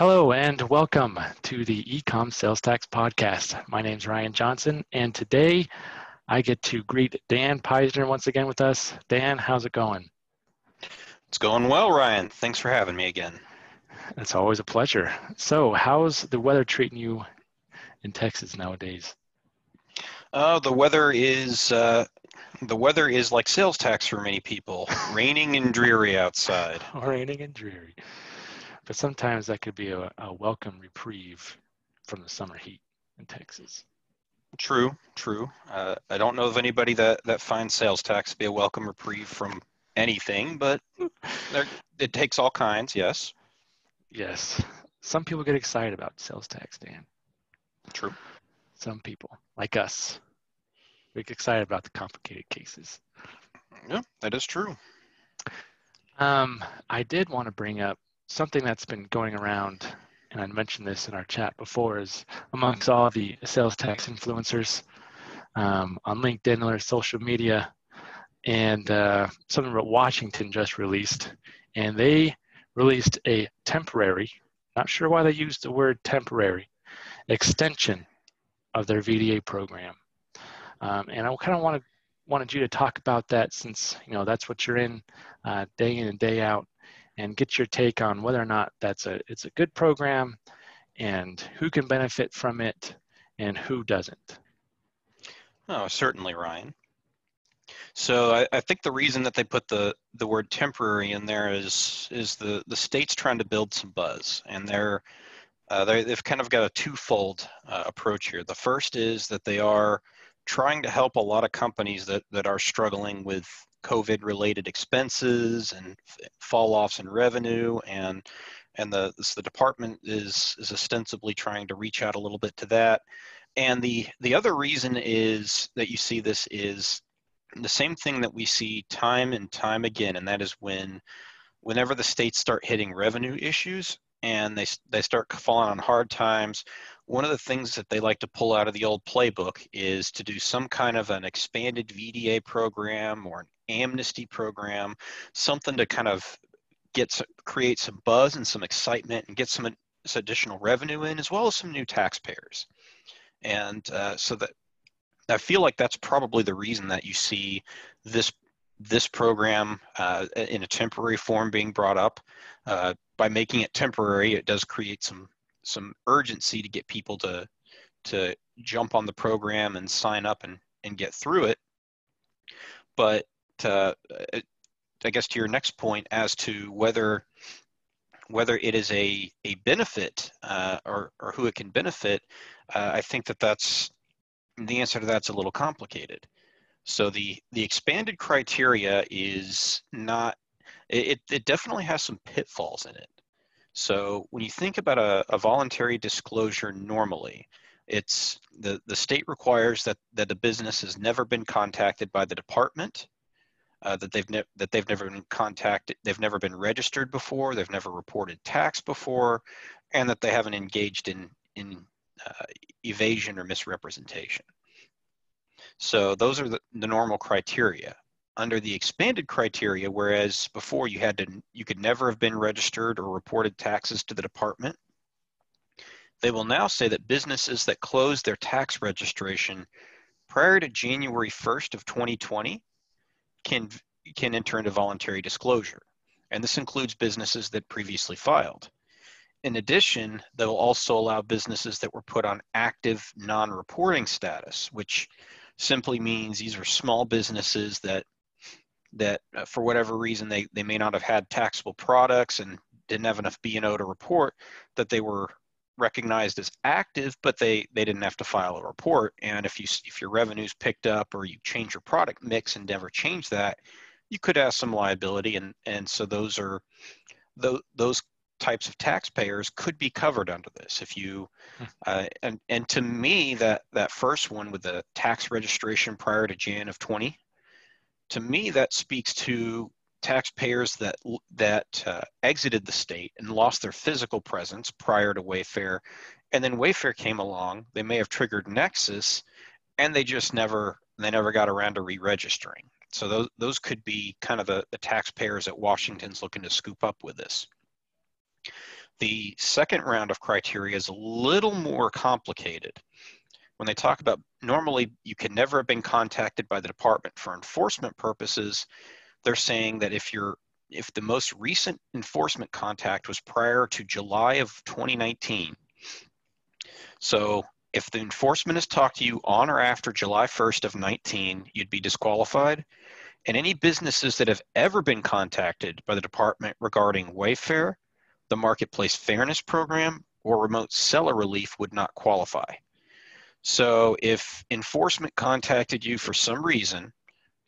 Hello and welcome to the Ecom Sales Tax Podcast. My name is Ryan Johnson, and today I get to greet Dan Peisner once again with us. Dan, how's it going? It's going well, Ryan. Thanks for having me again. It's always a pleasure. So, how's the weather treating you in Texas nowadays? Uh, the weather is uh, the weather is like sales tax for many people, raining and dreary outside. raining and dreary. But sometimes that could be a, a welcome reprieve from the summer heat in Texas. True, true. Uh, I don't know of anybody that, that finds sales tax to be a welcome reprieve from anything, but it takes all kinds, yes. Yes. Some people get excited about sales tax, Dan. True. Some people, like us, we get excited about the complicated cases. Yeah, that is true. Um, I did want to bring up something that's been going around, and I mentioned this in our chat before, is amongst all the sales tax influencers um, on LinkedIn or social media, and uh, something about Washington just released, and they released a temporary, not sure why they used the word temporary, extension of their VDA program. Um, and I kind of wanted wanted you to talk about that since you know that's what you're in uh, day in and day out and get your take on whether or not that's a it's a good program and who can benefit from it and who doesn't. Oh, certainly, Ryan. So I, I, think the reason that they put the, the word temporary in there is is the, the state's trying to build some buzz, and they're, uh, they have kind of got a twofold uh, approach here. The first is that they are trying to help a lot of companies that, that are struggling with COVID related expenses and fall offs in revenue and and the the department is is ostensibly trying to reach out a little bit to that. And the the other reason is that you see this is the same thing that we see time and time again, and that is when whenever the states start hitting revenue issues and they they start falling on hard times, one of the things that they like to pull out of the old playbook is to do some kind of an expanded VDA program or an amnesty program, something to kind of get create some buzz and some excitement and get some, some additional revenue in, as well as some new taxpayers. And uh, so that I feel like that's probably the reason that you see this this program uh, in a temporary form being brought up. Uh, by making it temporary, it does create some some urgency to get people to to jump on the program and sign up and, and get through it. But uh, I guess to your next point as to whether whether it is a, a benefit uh, or, or who it can benefit, uh, I think that that's the answer to that's a little complicated. So the the expanded criteria is not it, it definitely has some pitfalls in it. So when you think about a, a voluntary disclosure normally, it's the, the state requires that, that the business has never been contacted by the department, uh, that they've ne- that they've never been contacted, they've never been registered before, they've never reported tax before, and that they haven't engaged in in uh, evasion or misrepresentation. So those are the, the normal criteria under the expanded criteria, whereas before you had to, you could never have been registered or reported taxes to the department. They will now say that businesses that close their tax registration prior to January 1st of 2020 can, can enter into voluntary disclosure. And this includes businesses that previously filed. In addition, they'll also allow businesses that were put on active non-reporting status, which simply means these are small businesses that that uh, for whatever reason they, they may not have had taxable products and didn't have enough B&O to report that they were recognized as active, but they, they didn't have to file a report. And if you if your revenues picked up or you change your product mix and never change that, you could have some liability. And, and so those are those, those types of taxpayers could be covered under this if you hmm. uh, and and to me that that first one with the tax registration prior to jan of 20 to me, that speaks to taxpayers that that uh, exited the state and lost their physical presence prior to Wayfair, and then Wayfair came along. They may have triggered Nexus, and they just never they never got around to re-registering. So those those could be kind of the, the taxpayers that Washington's looking to scoop up with this. The second round of criteria is a little more complicated. When they talk about normally you can never have been contacted by the department for enforcement purposes, they're saying that if you're if the most recent enforcement contact was prior to July of 2019. So if the enforcement has talked to you on or after July 1st of 19, you'd be disqualified. And any businesses that have ever been contacted by the department regarding Wayfair, the Marketplace Fairness Program, or remote seller relief would not qualify. So if enforcement contacted you for some reason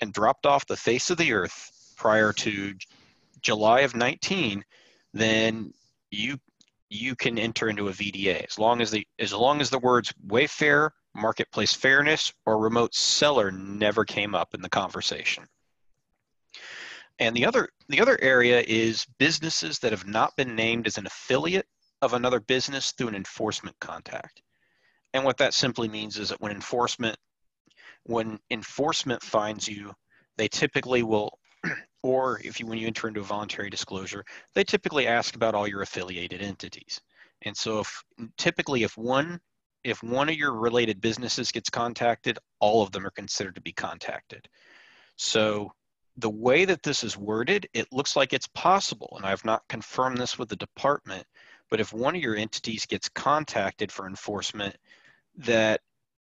and dropped off the face of the earth prior to July of 19, then you you can enter into a VDA as long as the as long as the words Wayfair, marketplace fairness, or remote seller never came up in the conversation. And the other the other area is businesses that have not been named as an affiliate of another business through an enforcement contact. And what that simply means is that when enforcement when enforcement finds you, they typically will or if you when you enter into a voluntary disclosure, they typically ask about all your affiliated entities. And so if typically if one if one of your related businesses gets contacted, all of them are considered to be contacted. So the way that this is worded, it looks like it's possible, and I've not confirmed this with the department, but if one of your entities gets contacted for enforcement, that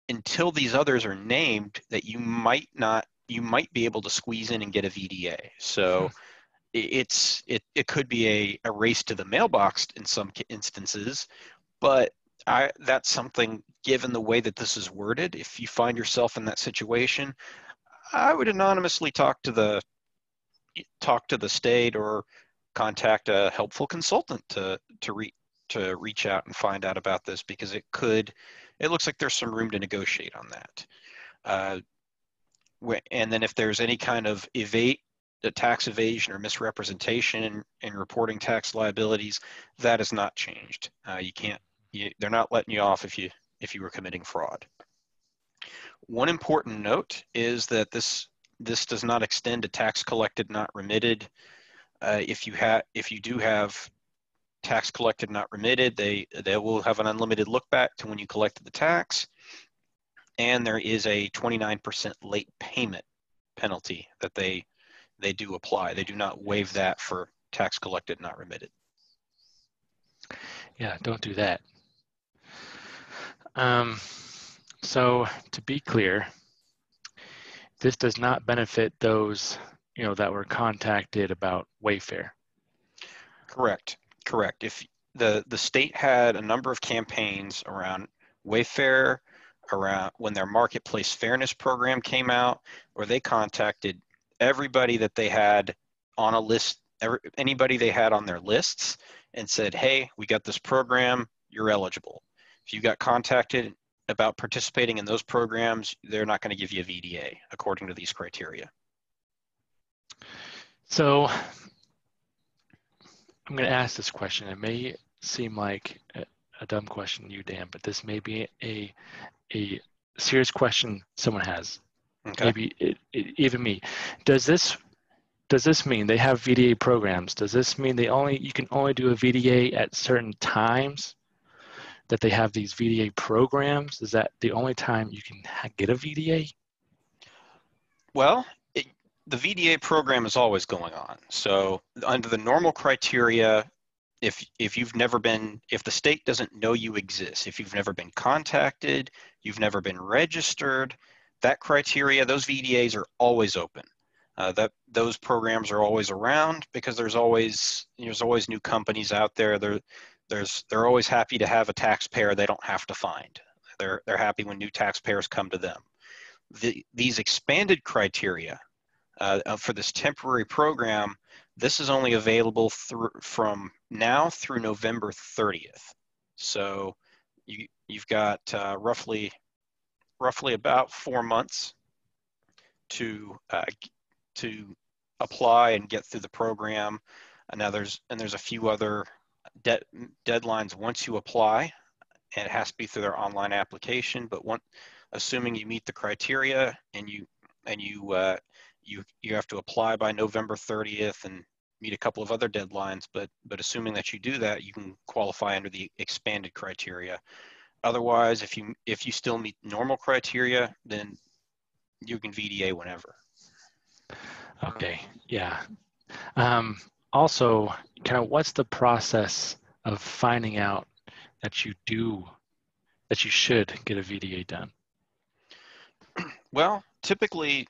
until these others are named, that you might not you might be able to squeeze in and get a VDA. So hmm. it's it it could be a, a race to the mailbox in some instances, but I that's something given the way that this is worded. If you find yourself in that situation, I would anonymously talk to the talk to the state or contact a helpful consultant to to reach to reach out and find out about this because it could it looks like there's some room to negotiate on that. Uh, and then if there's any kind of evade, tax evasion or misrepresentation in, in reporting tax liabilities, that has not changed. Uh, you can't, you, they're not letting you off if you if you were committing fraud. One important note is that this this does not extend to tax collected not remitted. Uh, if you have if you do have tax collected not remitted, they they will have an unlimited look back to when you collected the tax and there is a 29% late payment penalty that they they do apply. They do not waive that for tax collected not remitted. Yeah, don't do that. Um, so to be clear, this does not benefit those you know that were contacted about Wayfair. Correct. Correct. If the the state had a number of campaigns around Wayfair around when their marketplace fairness program came out, where they contacted everybody that they had on a list, every, anybody they had on their lists, and said, "Hey, we got this program. You're eligible." If you got contacted about participating in those programs, they're not going to give you a VDA according to these criteria. So I'm going to ask this question. It may seem like a, a dumb question to you, Dan, but this may be a a serious question someone has. Okay. Maybe it, it, even me. Does this does this mean they have VDA programs? Does this mean they only you can only do a VDA at certain times? That they have these VDA programs? Is that the only time you can get a VDA? Well, the VDA program is always going on. So under the normal criteria, if if you've never been if the state doesn't know you exist if you've never been contacted you've never been registered that criteria those vdas are always open. Uh, that those programs are always around because there's always there's always new companies out there. There there's they're always happy to have a taxpayer they don't have to find. They're they're happy when new taxpayers come to them. The, these expanded criteria uh, for this temporary program this is only available through from now through November 30th. So you, you've got uh, roughly roughly about four months to uh, to apply and get through the program. And now there's and there's a few other de- deadlines once you apply, and it has to be through their online application. But one, assuming you meet the criteria and you and you uh, you you have to apply by November 30th and meet a couple of other deadlines, but but assuming that you do that, you can qualify under the expanded criteria. Otherwise, if you if you still meet normal criteria, then you can VDA whenever. Okay, yeah. Um, also, kind of what's the process of finding out that you do, that you should get a VDA done? Well, typically,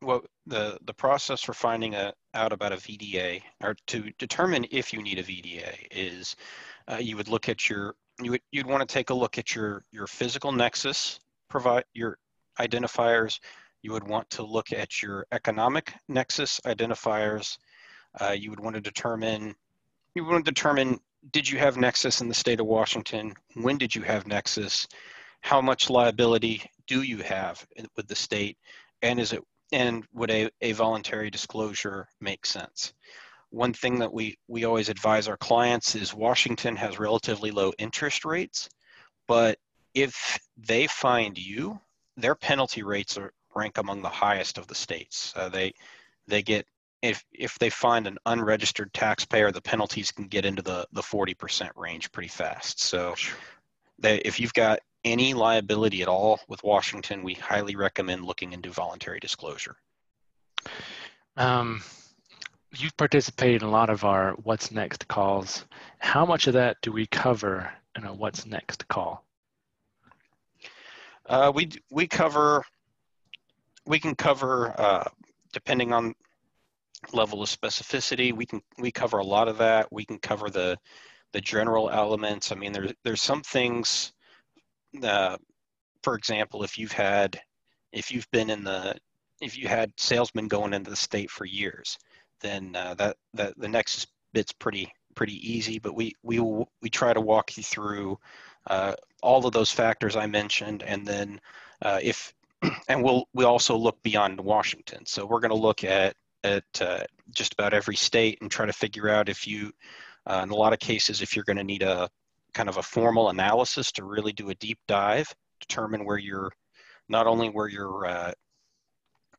what the the process for finding a, out about a VDA or to determine if you need a VDA is uh, you would look at your you would you'd want to take a look at your your physical nexus provide your identifiers. You would want to look at your economic nexus identifiers. Uh, you would want to determine you want to determine did you have nexus in the state of Washington? When did you have nexus? How much liability do you have with the state? And is it and would a, a voluntary disclosure make sense one thing that we, we always advise our clients is Washington has relatively low interest rates, but if they find you, their penalty rates are rank among the highest of the states. Uh, they they get if if they find an unregistered taxpayer, the penalties can get into the the 40% range pretty fast. So they, if you've got any liability at all with Washington, we highly recommend looking into voluntary disclosure. Um, you've participated in a lot of our what's next calls. How much of that do we cover in a what's next call? Uh, we we cover we can cover uh, depending on level of specificity. We can we cover a lot of that. We can cover the the general elements. I mean, there's there's some things. Uh, for example, if you've had if you've been in the if you had salesmen going into the state for years, then uh, that, that the next bit's pretty pretty easy. But we we we try to walk you through uh, all of those factors I mentioned, and then uh, if and we'll we also look beyond Washington. So we're going to look at at uh, just about every state and try to figure out if you, uh, in a lot of cases, if you're going to need a kind of a formal analysis to really do a deep dive, determine where you're not only where you're uh,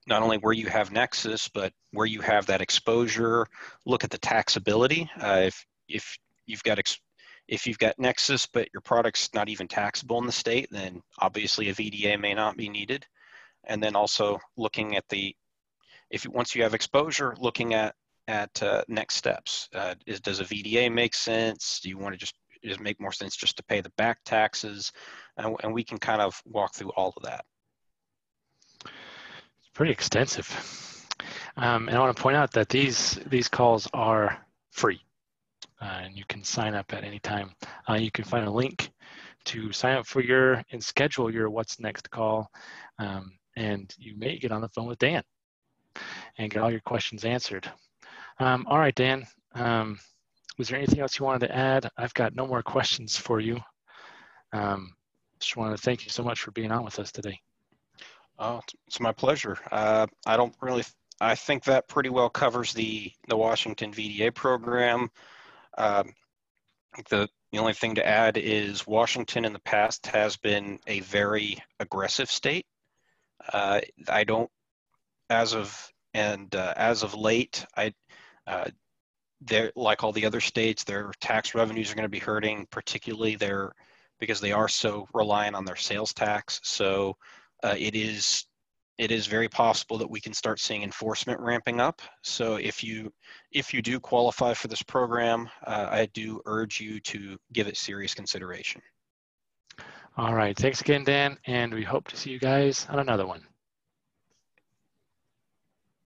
not only where you have Nexus, but where you have that exposure. Look at the taxability. Uh, if if you've got if you've got Nexus, but your product's not even taxable in the state, then obviously a VDA may not be needed. And then also looking at the if once you have exposure, looking at at uh, next steps. Uh, is does a VDA make sense? Do you want to just it make more sense just to pay the back taxes? And, and we can kind of walk through all of that It's pretty extensive. Um, and I want to point out that these these calls are free, uh, and you can sign up at any time. Uh, you can find a link to sign up for your and schedule your What's Next call, um, and you may get on the phone with Dan and get all your questions answered. Um, all right, Dan. Um, was there anything else you wanted to add? I've got no more questions for you. Um, just wanted to thank you so much for being on with us today. Oh, it's my pleasure. Uh, I don't really. I think that pretty well covers the the Washington VDA program. Um, the the only thing to add is Washington in the past has been a very aggressive state. Uh, I don't, as of and uh, as of late, I, uh, they're like all the other states, their tax revenues are going to be hurting, particularly their because they are so reliant on their sales tax. So uh, it is it is very possible that we can start seeing enforcement ramping up. So if you if you do qualify for this program, uh, I do urge you to give it serious consideration. All right, thanks again, Dan, and we hope to see you guys on another one.